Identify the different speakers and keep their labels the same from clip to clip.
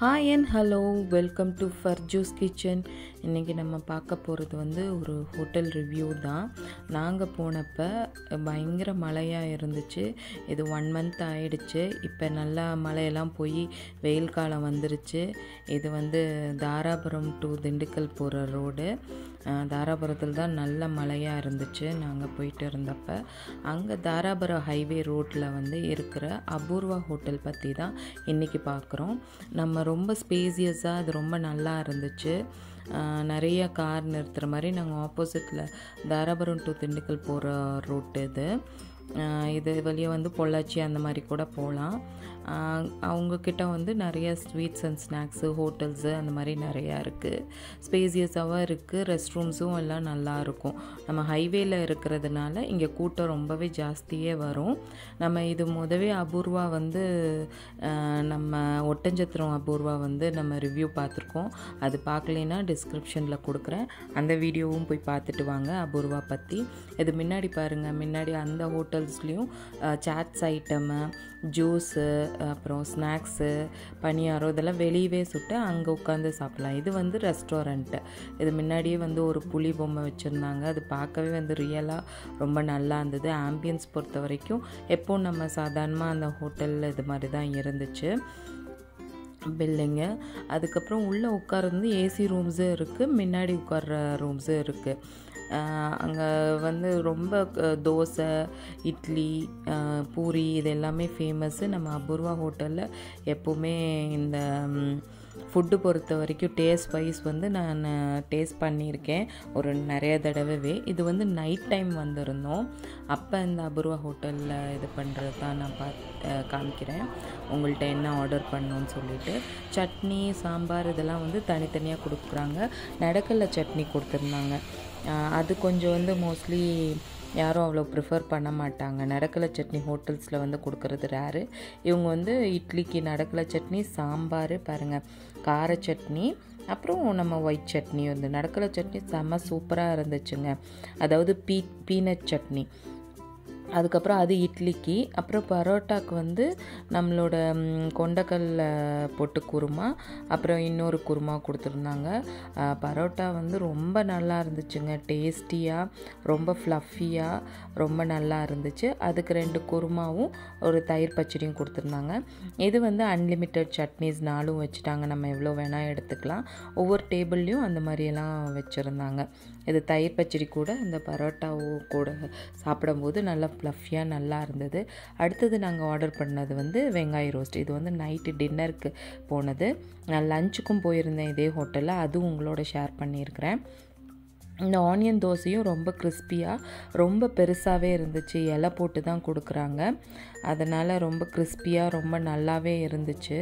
Speaker 1: Hi and hello welcome to Farju's kitchen இன்றைக்கி நம்ம பார்க்க போகிறது வந்து ஒரு ஹோட்டல் ரிவ்யூ தான். நாங்கள் போனப்போ பயங்கர மழையாக இருந்துச்சு. இது ஒன் மந்த் ஆயிடுச்சு. இப்போ நல்லா மழையெல்லாம் போய் வெயில் காலம் வந்துருச்சு. இது வந்து தாராபுரம் டு திண்டுக்கல் போகிற ரோடு தாராபுரத்தில் தான் நல்ல மழையாக இருந்துச்சு. நாங்கள் போயிட்டு இருந்தப்போ அங்கே தாராபுரம் ஹைவே ரோட்டில் வந்து இருக்கிற அபூர்வா ஹோட்டல் பற்றி தான் இன்றைக்கி பார்க்குறோம். நம்ம ரொம்ப ஸ்பேசியஸாக அது ரொம்ப நல்லா இருந்துச்சு. நிறைய கார் நிறுத்துகிற மாதிரி நாங்கள் ஆப்போசிட்டில் தாராபுரம் டு திண்டுக்கல் போகிற ரோட்டு இது. இது வழியாக வந்து பொள்ளாச்சி அந்த மாதிரி கூட போகலாம் அவங்கக்கிட்ட வந்து நிறைய ஸ்வீட்ஸ் அண்ட் ஸ்நாக்ஸு ஹோட்டல்ஸு அந்த மாதிரி நிறையா இருக்குது ஸ்பேசியஸாகவும் இருக்குது ரெஸ்ட் ரூம்ஸும் எல்லாம் நல்லாயிருக்கும் நம்ம ஹைவேயில் இருக்கிறதுனால இங்கே கூட்டம் ரொம்பவே ஜாஸ்தியே வரும். நம்ம இது முதவே அபூர்வா வந்து நம்ம ஒட்டஞ்சத்திரம் அபூர்வா வந்து நம்ம ரிவ்யூ பார்த்துருக்கோம். அது பார்க்கலைன்னா டிஸ்கிரிப்ஷனில் கொடுக்குறேன். அந்த வீடியோவும் போய் பார்த்துட்டு வாங்க அபூர்வா பற்றி இது முன்னாடி பாருங்கள் முன்னாடி அந்த ஹோட்டல் ஹோட்டல்ஸ்லேயும் சாட்ஸ் ஐட்டமு ஜூஸு அப்புறம் ஸ்நாக்ஸு பனியாரம் இதெல்லாம் வெளியவே சுட்டு அங்கே உட்காந்து சாப்பிட்லாம். இது வந்து ரெஸ்டாரண்ட்டு இது முன்னாடியே வந்து ஒரு புளி பொம்மை வச்சுருந்தாங்க. அது பார்க்கவே வந்து ரியலாக ரொம்ப நல்லா இருந்தது. ஆம்பியன்ஸ் பொறுத்த வரைக்கும் எப்போ நம்ம சாதாரணமாக அந்த ஹோட்டலில் இது மாதிரி தான் இருந்துச்சு. பில்லிங்கு அதுக்கப்புறம் உள்ளே உட்கார்ந்து ஏசி ரூம்ஸும் இருக்குது முன்னாடி உட்கார்ற ரூம்ஸும் இருக்குது அங்கே வந்து ரொம்ப தோசை இட்லி பூரி இது எல்லாமே ஃபேமஸ்ஸு நம்ம அபூர்வா ஹோட்டலில் எப்போவுமே இந்த ஃபுட்டு பொறுத்த வரைக்கும் டேஸ்ட் வைஸ் வந்து நான் டேஸ்ட் பண்ணியிருக்கேன். ஒரு நிறைய தடவைவே. இது வந்து நைட் டைம் வந்திருந்தோம். அப்போ இந்த அபூர்வா ஹோட்டலில் இது பண்ணுறது தான் நான் பார்த்து காமிக்கிறேன். உங்கள்கிட்ட என்ன ஆர்டர் பண்ணணும்னு சொல்லிட்டு. சட்னி சாம்பார் இதெல்லாம் வந்து தனித்தனியாக கொடுக்குறாங்க. நடக்கல சட்னி கொடுத்துருந்தாங்க. அது கொஞ்சம் வந்து மோஸ்ட்லி யாரும் அவ்வளோ ப்ரிஃபர் பண்ண மாட்டாங்க. நடக்கலை சட்னி ஹோட்டல்ஸில் வந்து கொடுக்குறது ரேரு இவங்க வந்து இட்லிக்கு நடக்கலை சட்னி சாம்பார் பாருங்கள் கார சட்னி அப்புறம் நம்ம ஒயிட் சட்னி வந்து. நடக்கலை சட்னி செம்ம சூப்பராக இருந்துச்சுங்க. அதாவது பீ பீனட் சட்னி. அதுக்கப்புறம் அது இட்லிக்கு அப்புறம் பரோட்டாக்கு வந்து நம்மளோட கொண்டக்கல்ல போட்டு குருமா அப்புறம் இன்னொரு குருமா கொடுத்துருந்தாங்க. பரோட்டா வந்து ரொம்ப நல்லா இருந்துச்சுங்க. டேஸ்டியாக ரொம்ப ஃப்ளஃபியாக ரொம்ப நல்லா இருந்துச்சு. அதுக்கு ரெண்டு குருமாவும் ஒரு தயிர் பச்சடியும் கொடுத்துருந்தாங்க. இது வந்து அன்லிமிட்டெட் சட்னிஸ் நாளும் வச்சுட்டாங்க. நம்ம எவ்வளோ வேணால் எடுத்துக்கலாம். ஒவ்வொரு டேபிள்லேயும் அந்த மாதிரியெல்லாம் வச்சுருந்தாங்க. இது தயிர் பச்சடி கூட இந்த பரோட்டாவும் கூட சாப்பிடும்போது நல்லா ஃப்ளஃபியாக நல்லா இருந்தது. அடுத்தது நாங்கள் ஆர்டர் பண்ணது வந்து வெங்காய ரோஸ்ட் இது வந்து நைட்டு டின்னருக்கு போனது. நான் லஞ்சுக்கும் போயிருந்தேன் இதே ஹோட்டலில் அதுவும் உங்களோட ஷேர் பண்ணியிருக்கிறேன். இந்த ஆனியன் தோசையும் ரொம்ப கிறிஸ்பியாக ரொம்ப பெருசாகவே இருந்துச்சு. இலை போட்டு தான் கொடுக்குறாங்க. அதனால் ரொம்ப கிறிஸ்பியாக ரொம்ப நல்லாவே இருந்துச்சு.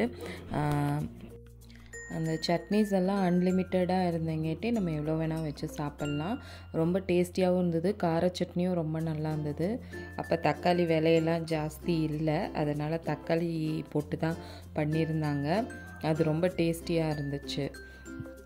Speaker 1: அந்த சட்னிஸ் எல்லாம் அன்லிமிட்டடாக இருந்தங்காட்டி நம்ம எவ்வளோ வேணால் வச்சு சாப்பிட்லாம். ரொம்ப டேஸ்டியாகவும் இருந்தது. கார சட்னியும் ரொம்ப நல்லா இருந்தது. அப்போ தக்காளி விலையெல்லாம் ஜாஸ்தி இல்லை. அதனால் தக்காளி போட்டு தான் பண்ணியிருந்தாங்க. அது ரொம்ப டேஸ்டியாக இருந்துச்சு.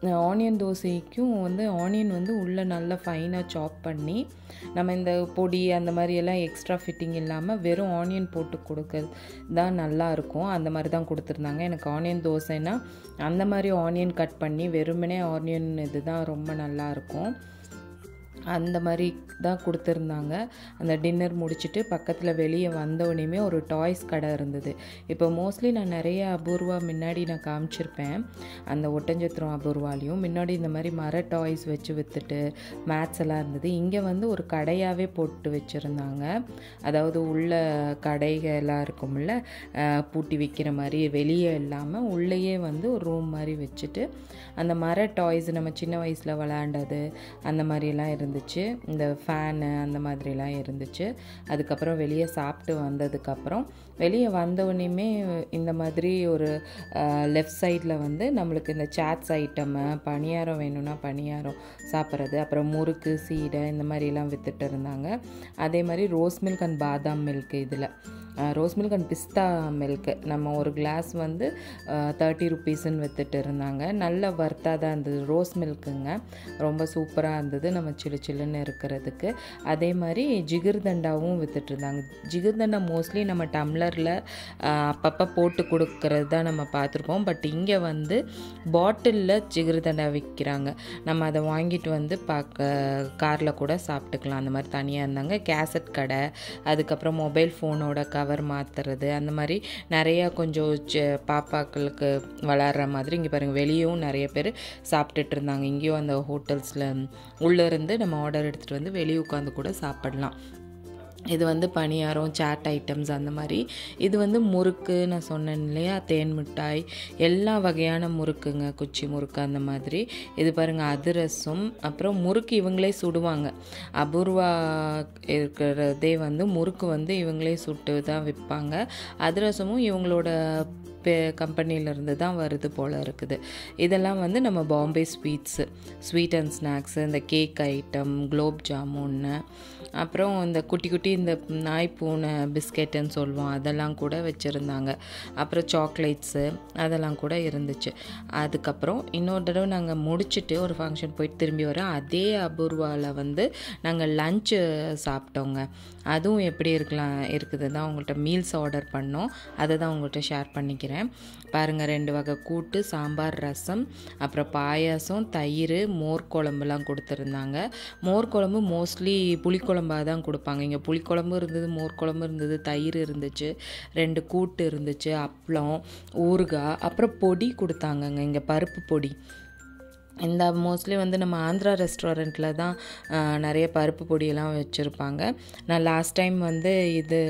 Speaker 1: ஆனியன் தோசைக்கும் வந்து ஆனியன் வந்து உள்ளே நல்லா ஃபைனாக சாப் பண்ணி நம்ம இந்த பொடி அந்த மாதிரியெல்லாம் எக்ஸ்ட்ரா ஃபிட்டிங் இல்லாமல் வெறும் ஆனியன் போட்டு கொடுக்கறது தான் நல்லாயிருக்கும் அந்த மாதிரி தான் கொடுத்துருந்தாங்க. எனக்கு ஆனியன் தோசைனா அந்த மாதிரி ஆனியன் கட் பண்ணி வெறுமனே ஆனியன் இது தான் ரொம்ப நல்லாயிருக்கும் அந்த மாதிரி தான் கொடுத்துருந்தாங்க. அந்த டின்னர் முடிச்சுட்டு பக்கத்தில் வெளியே வந்தோடனேயுமே ஒரு டாய்ஸ் கடை இருந்தது. இப்போ மோஸ்ட்லி நான் நிறைய அபூர்வா முன்னாடி நான் காமிச்சிருப்பேன். அந்த ஒட்டஞ்சத்திரம் அபூர்வாலையும். முன்னாடி இந்த மாதிரி மர டாய்ஸ் வச்சு விற்றுட்டு மேட்ஸ் எல்லாம் இருந்தது. இங்கே வந்து ஒரு கடையாகவே போட்டு வச்சுருந்தாங்க. அதாவது உள்ள கடைகள்லாம் இருக்கும்ல பூட்டி விற்கிற மாதிரி வெளியே இல்லாமல் உள்ளேயே வந்து ஒரு ரூம் மாதிரி வச்சுட்டு அந்த மர டாய்ஸ் நம்ம சின்ன வயசில் விளாண்டது அந்த மாதிரிலாம் இருந்துச்சு. இந்த ஃபேனு அந்த மாதிரிலாம் இருந்துச்சு. அதுக்கப்புறம் வெளியே சாப்பிட்டு வந்ததுக்கப்புறம் வெளியே வந்தவுடனேயுமே இந்த மாதிரி ஒரு லெஃப்ட் சைடில் வந்து நம்மளுக்கு இந்த சாட்ஸ் ஐட்டமு பணியாரம் வேணும்னா பணியாரம் சாப்பிட்றது அப்புறம் முறுக்கு சீடை இந்த மாதிரிலாம் விற்றுட்டு இருந்தாங்க. அதே மாதிரி rose milk and badam milk இதில். Rose milk and pista milk நம்ம ஒரு கிளாஸ் வந்து தேர்ட்டி ருப்பீஸ்ன்னு விற்றுட்டு இருந்தாங்க. நல்ல வர்த்தாக தான் இருந்தது. ரோஸ் மில்க்குங்க. ரொம்ப சூப்பராக இருந்தது நம்ம சில்லு சில்லுன்னு இருக்கிறதுக்கு. அதே மாதிரி ஜிகிர்தண்டாவும் வித்துட்டு இருந்தாங்க. ஜிகிர்தண்டா மோஸ்ட்லி நம்ம டம்ளரில் அப்பப்போ போட்டு கொடுக்கறது தான் நம்ம பார்த்துருப்போம். பட் இங்கே வந்து பாட்டிலில் ஜிகிருதண்டா விற்கிறாங்க நம்ம அதை வாங்கிட்டு வந்து பார்க்க காரில் கூட சாப்பிட்டுக்கலாம். அந்த மாதிரி தனியாக இருந்தாங்க. கேசட் கடை அதுக்கப்புறம் மொபைல் ஃபோனோட கவர் மாற்றுறது அந்த மாதிரி நிறையா கொஞ்சம் பாப்பாக்களுக்கு விளாட்ற மாதிரி இங்கே பாருங்கள் வெளியும் நிறைய பேர் சாப்பிட்டுட்டு இருந்தாங்க. இங்கேயும் அந்த ஹோட்டல்ஸில் உள்ளேருந்து நம்ம ஆர்டர் எடுத்துகிட்டு வந்து வெளியே உட்காந்து கூட சாப்பிடலாம். இது வந்து பணியாரம் சாட் ஐட்டம்ஸ் அந்த மாதிரி. இது வந்து முறுக்கு நான் சொன்னேன் இல்லையா? தேன் மிட்டாய் எல்லா வகையான முறுக்குங்க குச்சி முறுக்கு அந்த மாதிரி. இது பாருங்கள் அதிரசம் அப்புறம் முறுக்கு இவங்களே சுடுவாங்க. அபூர்வா இருக்கிறதே வந்து முறுக்கு வந்து இவங்களே சுட்டு தான் விற்பாங்க. அதிரசமும் இவங்களோட பே கம்பெனியிலேருந்து தான் வருது போல் இருக்குது. இதெல்லாம் வந்து நம்ம Bombay sweets sweet and snacks இந்த கேக் ஐட்டம் குலோப் ஜாமுன்னு அப்புறம் இந்த குட்டி குட்டி இந்த நாய் பூனை பிஸ்கெட்டுன்னு சொல்லுவோம் அதெல்லாம் கூட வச்சுருந்தாங்க. அப்புறம் சாக்லேட்ஸு அதெல்லாம் கூட இருந்துச்சு. அதுக்கப்புறம் இன்னொரு தடவை நாங்கள் முடிச்சுட்டு ஒரு ஃபங்க்ஷன் போயிட்டு திரும்பி வரோம் அதே அபூர்வாவில் வந்து நாங்கள் லஞ்சு சாப்பிட்டோங்க. அதுவும் எப்படி இருக்கலாம் இருக்குது தான் உங்கள்கிட்ட மீல்ஸ் ஆர்டர் பண்ணோம். அதை தான் உங்கள்கிட்ட ஷேர் பண்ணிக்கிறேன். பாருங்கள் ரெண்டு வகை கூட்டு சாம்பார் ரசம் அப்புறம் பாயாசம் தயிர் மோர் குழம்புலாம் கொடுத்துருந்தாங்க. மோர் குழம்பு மோஸ்ட்லி புளிக்குழம்பு புளிக்குழம்பாக தான் கொடுப்பாங்க. இங்கே புளிக்குழம்பு இருந்தது மோர் குழம்பு இருந்தது தயிர் இருந்துச்சு ரெண்டு கூட்டு இருந்துச்சு அப்பளம் ஊறுகாய் அப்புறம் பொடி கொடுத்தாங்கங்க இங்கே பருப்பு பொடி. இந்த மோஸ்ட்லி வந்து நம்ம ஆந்திரா ரெஸ்டாரண்ட்டில் தான் நிறைய பருப்பு பொடியெல்லாம் வச்சுருப்பாங்க. நான் லாஸ்ட் டைம் வந்து இது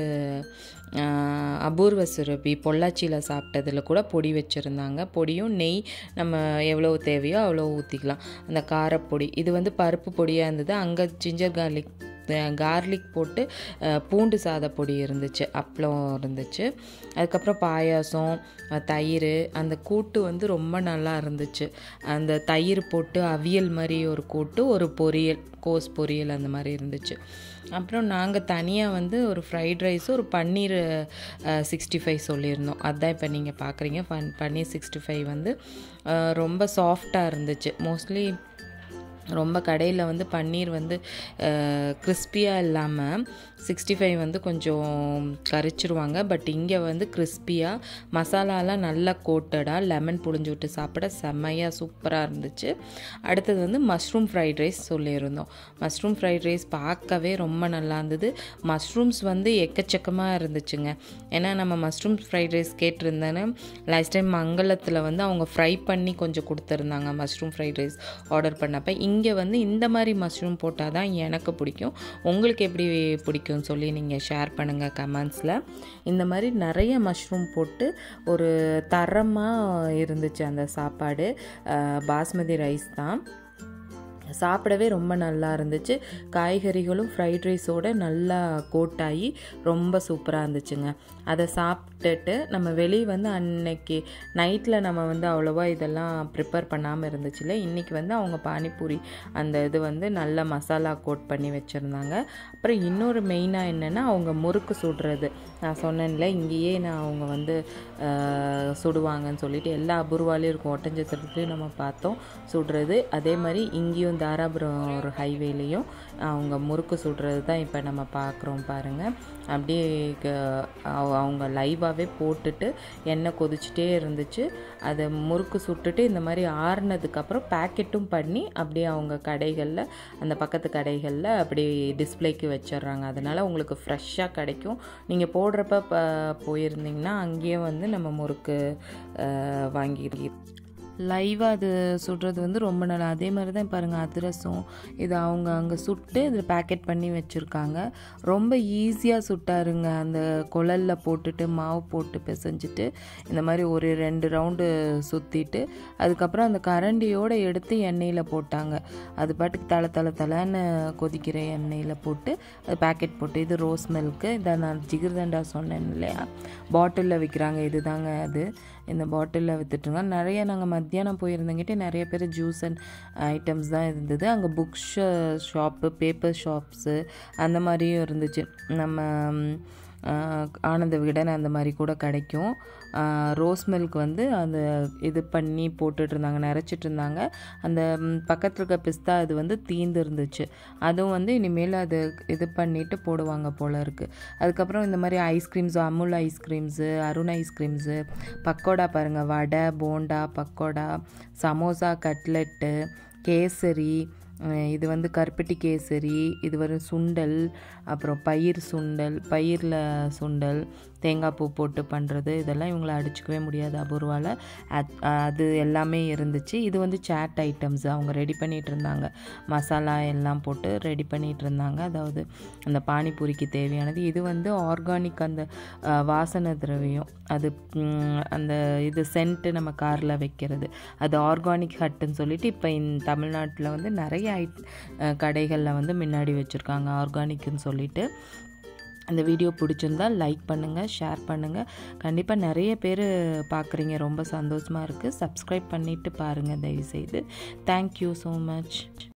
Speaker 1: அபூர்வ சுரபி பொள்ளாச்சியில் சாப்பிட்டதில் கூட பொடி வச்சுருந்தாங்க. பொடியும் நெய் நம்ம எவ்வளோ தேவையோ அவ்வளோ ஊற்றிக்கலாம் அந்த காரப்பொடி இது வந்து பருப்பு பொடியாக இருந்தது. அங்கே ஜிஞ்சர் கார்லிக் கார்லிக் போட்டு பூண்டு சாத பொடி இருந்துச்சு அப்பளம் இருந்துச்சு. அதுக்கப்புறம் பாயாசம் தயிர் அந்த கூட்டு வந்து ரொம்ப நல்லா இருந்துச்சு. அந்த தயிர் போட்டு அவியல் மாதிரி ஒரு கூட்டு ஒரு பொரியல் கோஸ் பொரியல் அந்த மாதிரி இருந்துச்சு. அப்புறம் நாங்கள் தனியாக வந்து ஒரு ஃப்ரைட் ரைஸ் ஒரு பன்னீர் சிக்ஸ்டி ஃபைவ் சொல்லியிருந்தோம். அதுதான் இப்போ நீங்கள் பார்க்குறீங்க பன் பன்னீர் சிக்ஸ்டி ஃபைவ் வந்து ரொம்ப சாஃப்டாக இருந்துச்சு. மோஸ்ட்லி ரொம்ப கடையில் வந்து பன்னீர் வந்து கிறிஸ்பியாக இல்லாமல் சிக்ஸ்டி ஃபைவ் வந்து கொஞ்சம் கரைச்சிருவாங்க. பட் இங்கே வந்து கிறிஸ்பியாக மசாலாலாம் நல்லா கோட்டடாக லெமன் புழிஞ்சு விட்டு சாப்பிட செம்மையாக சூப்பராக இருந்துச்சு. அடுத்தது வந்து மஷ்ரூம் ஃப்ரைட் ரைஸ் சொல்லியிருந்தோம். மஷ்ரூம் ஃப்ரைட் ரைஸ் பார்க்கவே ரொம்ப நல்லா இருந்தது. மஷ்ரூம்ஸ் வந்து எக்கச்சக்கமாக இருந்துச்சுங்க. ஏன்னா நம்ம மஷ்ரூம் ஃப்ரைட் ரைஸ் கேட்டிருந்தேன்னு லாஸ்ட் டைம் மங்களத்தில் வந்து அவங்க ஃப்ரை பண்ணி கொஞ்சம் கொடுத்துருந்தாங்க மஷ்ரூம் ஃப்ரைட் ரைஸ் ஆர்டர் பண்ணப்போ. இங்கே வந்து இந்த மாதிரி மஷ்ரூம் போட்டால் தான் எனக்கு பிடிக்கும். உங்களுக்கு எப்படி பிடிக்கும்னு சொல்லி நீங்கள் ஷேர் பண்ணுங்கள் கமெண்ட்ஸில் இந்த மாதிரி நிறைய மஷ்ரூம் போட்டு ஒரு தரமாக இருந்துச்சு அந்த சாப்பாடு. பாஸ்மதி ரைஸ் தான். சாப்பிடவே ரொம்ப நல்லா இருந்துச்சு. காய்கறிகளும் ஃப்ரைட் ரைஸோட நல்லா கோட்டாகி ரொம்ப சூப்பராக இருந்துச்சுங்க. அதை சாப்பிட்டுட்டு நம்ம வெளியே வந்து அன்னைக்கு நைட்டில் நம்ம வந்து அவ்வளோவா இதெல்லாம் ப்ரிப்பேர் பண்ணாமல் இருந்துச்சுல இன்றைக்கி வந்து அவங்க பானிபூரி அந்த இது வந்து நல்ல மசாலா கோட் பண்ணி வச்சுருந்தாங்க. அப்புறம் இன்னொரு மெயினாக என்னென்னா அவங்க முறுக்கு சுடுறது. நான் சொன்னேன்ல இங்கேயே நான் அவங்க வந்து சுடுவாங்கன்னு சொல்லிட்டு எல்லா அபூர்வாலையும் இருக்கும். ஒட்டஞ்சத்திரத்துலையும் நம்ம பார்த்தோம். சுடுறது அதே மாதிரி இங்கேயும் தாராபுரம் ஒரு ஹைவேலையும் அவங்க முறுக்கு சுடுறது தான் இப்போ நம்ம பார்க்குறோம் பாருங்கள் அப்படியே அவ- அவங்க லைவாகவே போட்டுட்டு எண்ணெய் கொதிச்சுட்டே இருந்துச்சு. அதை முறுக்கு சுட்டுட்டு இந்த மாதிரி ஆறுனதுக்கப்புறம் பேக்கெட்டும் பண்ணி அப்படியே அவங்க கடைகளில் அந்த பக்கத்து கடைகளில் அப்படியே டிஸ்ப்ளேக்கு வச்சிடுறாங்க. அதனால் உங்களுக்கு ஃப்ரெஷ்ஷாக கிடைக்கும். நீங்கள் போடுறப்ப போயிருந்தீங்கன்னா அங்கேயே வந்து நம்ம முறுக்கு வாங்கி லைவாக அது சுடுறது வந்து ரொம்ப நல்லா. அதே மாதிரி தான் பாருங்கள் அதிரசம் இது அவங்க அங்கே சுட்டு இதில் பேக்கெட் பண்ணி வச்சுருக்காங்க. ரொம்ப ஈஸியாக சுட்டாருங்க. அந்த குழலில் போட்டுட்டு மாவு போட்டு பிசைஞ்சிட்டு இந்த மாதிரி ஒரு ரெண்டு ரவுண்டு சுற்றிட்டு அதுக்கப்புறம் அந்த கரண்டியோடு எடுத்து எண்ணெயில் போட்டாங்க. அது பாட்டுக்கு தலை தலை தலைன்னு கொதிக்கிற எண்ணெயில் போட்டு அது பேக்கெட் போட்டு இது ரோஸ் மில்க்கு இதை நான் ஜிகிர்தண்டா சொன்னேன் இல்லையா? பாட்டிலில் விற்கிறாங்க இதுதாங்க அது. இந்த பாட்டிலில் விற்றுட்டுருங்க நிறைய நாங்கள் மத்தியானம் போயிருந்தங்கிட்டே நிறைய பேர் ஜூஸ் அண்ட் ஐட்டம்ஸ் தான் இருந்தது. அங்கே புக் ஷாப்பு பேப்பர் ஷாப்ஸு அந்த மாதிரியும் இருந்துச்சு. நம்ம ஆனந்த விகடன் அந்த மாதிரி கூட கிடைக்கும். ரோஸ் மில்க் வந்து அந்த இது பண்ணி போட்டுட்ருந்தாங்க நிறச்சிட்டு இருந்தாங்க அந்த பக்கத்தில் இருக்க பிஸ்தா இது வந்து தீந்து இருந்துச்சு அதுவும் வந்து இனிமேல் அது இது பண்ணிவிட்டு போடுவாங்க போல் இருக்குது அதுக்கப்புறம் இந்த மாதிரி ice creams Amul ice creams Arun ice creams pakoda பாருங்கள் வடை போண்டா பக்கோடா சமோசா கட்லெட்டு கேசரி இது வந்து கருப்பட்டி கேசரி இது வரும் சுண்டல் அப்புறம் பயிர் சுண்டல் பயிரில் சுண்டல் தேங்காய் பூ போட்டு பண்ணுறது இதெல்லாம் இவங்களை அடிச்சுக்கவே முடியாது அபூர்வாவில் அது எல்லாமே இருந்துச்சு. இது வந்து சேட் ஐட்டம்ஸ் அவங்க ரெடி பண்ணிகிட்டு இருந்தாங்க. மசாலா எல்லாம் போட்டு ரெடி பண்ணிகிட்டு இருந்தாங்க. அதாவது அந்த பானிபூரிக்கு தேவையானது. இது வந்து ஆர்கானிக் அந்த வாசனை திரவியம். அது அந்த இது சென்ட்டு நம்ம காரில் வைக்கிறது. அது ஆர்கானிக் ஹட்டுன்னு சொல்லிட்டு இப்போ இந்த தமிழ்நாட்டில் வந்து நிறைய ஐ கடைகளில் வந்து முன்னாடி வச்சுருக்காங்க ஆர்கானிக்னு சொல்லிட்டு. அந்த வீடியோ பிடிச்சிருந்தா லைக் பண்ணுங்கள் ஷேர் பண்ணுங்கள் கண்டிப்பாக நிறைய பேர் பார்க்குறீங்க ரொம்ப சந்தோஷமாக இருக்குது சப்ஸ்கிரைப் பண்ணிவிட்டு பாருங்கள் தயவுசெய்து. Thank you so much